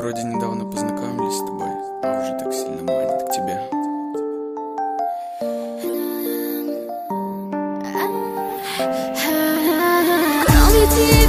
Вроде недавно познакомились с тобой, а уже так сильно манит к тебе. Кроме тебя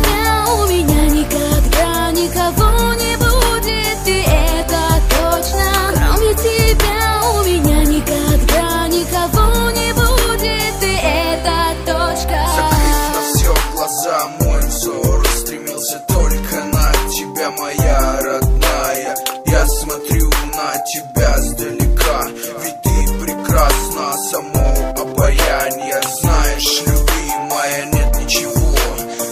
тебя сдалека, ведь ты прекрасна, само обаяние. Знаешь, любимая, нет ничего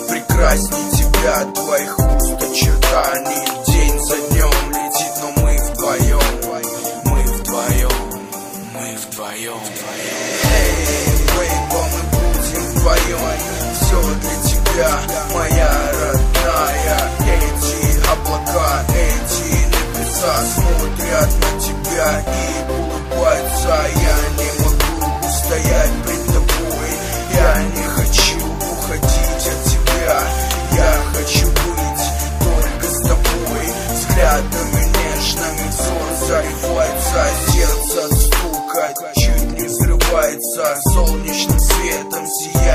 прекрасней тебя, твоих уст очертаний. День за днем летит, но мы вдвоем, мы вдвоем, мы вдвоем. Эй, тебя и улыбается Я не могу устоять пред тобой. Я не хочу уходить от тебя Я хочу быть только с тобой. Взглядами нежными, нежным взор зарывается Сердце от чуть не взрывается Солнечным светом сияет